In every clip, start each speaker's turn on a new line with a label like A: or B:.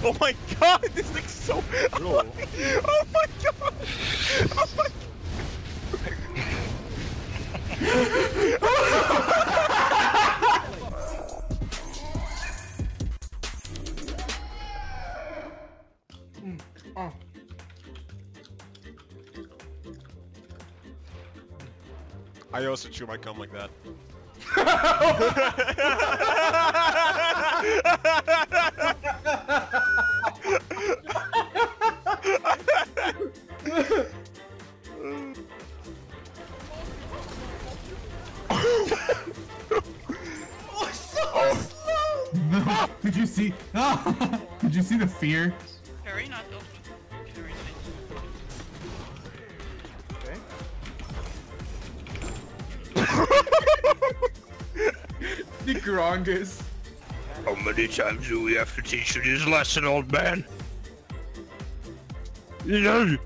A: Oh my god, this looks so.
B: Bro.
A: Oh my god! Oh my god! I also chew my cum like that.
C: Oh, no. Did you see? Did you see the fear?
D: Very not open. Very nice.
E: The Grongus.
B: How many times do we have to teach you this lesson, old man? You know.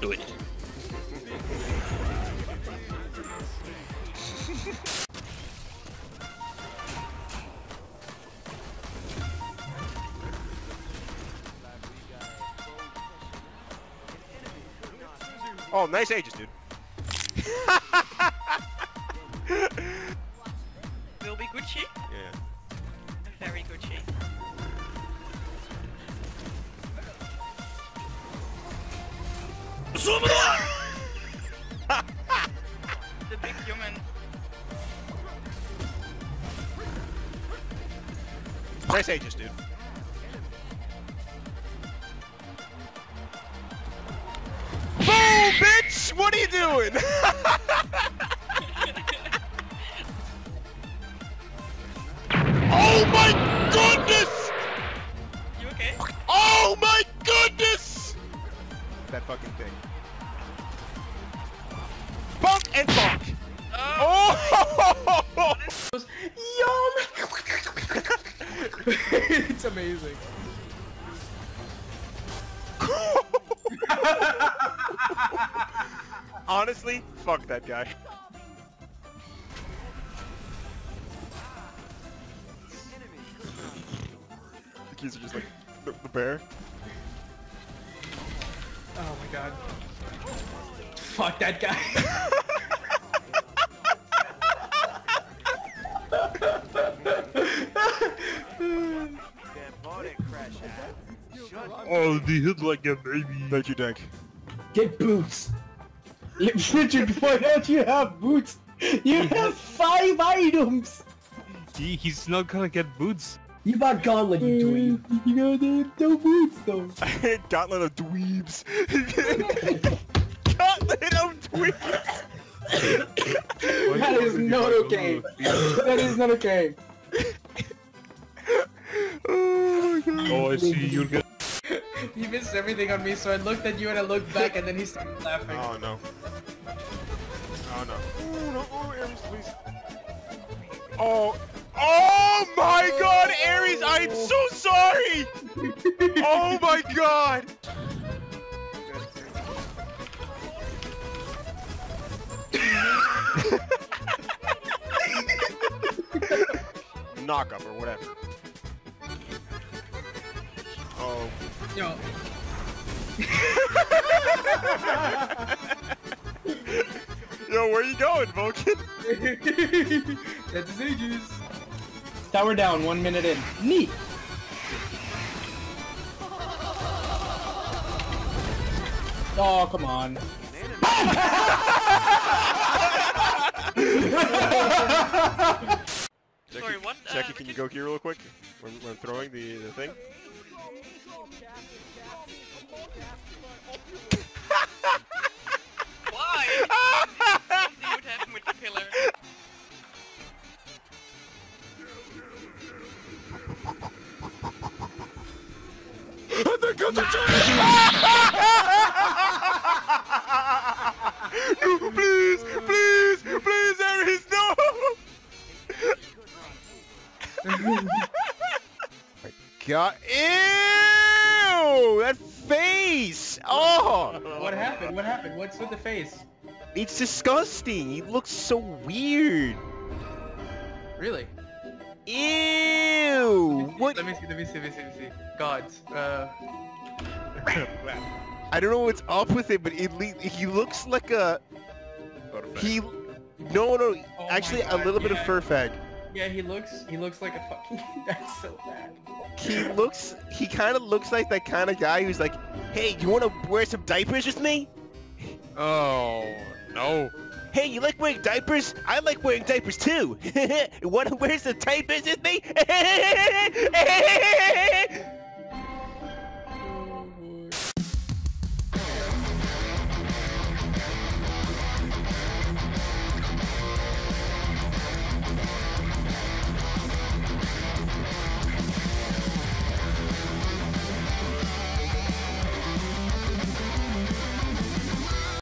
B: Do it.
A: Oh, nice aegis, dude.
D: Will be Gucci.
A: Yeah.
D: Very Gucci. The big human.
A: Nice aegis, dude. Boom, bitch! What are you doing?
E: amazing.
A: Honestly, fuck that guy. The keys are just like the, the bear.
E: Oh my god. Fuck that guy.
B: Oh, they hit like a baby.
A: Thank you, Dank.
F: Get boots. Richard, why don't you have boots? You have five items.
B: He, he's not gonna get boots.
F: You bought gauntlet, you mm, dweeb. You know, they have no boots though.
A: Gauntlet of dweebs. Gauntlet of dweebs.
F: That is not okay. That is not okay.
A: Oh
B: I see. You're gonna.
E: he missed everything on me, so I looked at you and I looked back and then he started laughing.
A: Oh no. Oh no. Oh no. Oh, Ares, please. Oh. Oh my god, Ares, I'm so sorry! Oh my god! Knock up or whatever. Oh.
E: Yo.
A: Yo, where you going, Vulcan?
E: That's his aegis.
F: Tower down, one minute in. Neat. Oh, come on.
A: Jackie,
D: what, uh,
A: Jackie, can you go here real quick? When, when throwing the, the thing?
D: Why? See what happened with the pillar.
A: No, please, please, please, Ares, no! God, ew! That face! Oh!
E: What happened? What happened? What's with the face?
A: It's disgusting. He looks so weird.
E: Really?
A: Ew! what?
E: Let me see. Let me see. Let me see. Let me see. Gods. Uh.
A: I don't know what's up with it, but it le- he looks like a he. No, no,
E: Oh
A: actually a little bit of
E: yeah.
A: fur fag.
E: Yeah, he looks. He looks like a fucking. That's so bad.
A: He looks. He kind of looks like that kind of guy who's like, "Hey, you want to wear some diapers with me?
G: Oh no.
A: Hey, you like wearing diapers? I like wearing diapers too. want to wear some diapers with me?